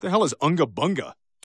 The hell is Unga Bunga?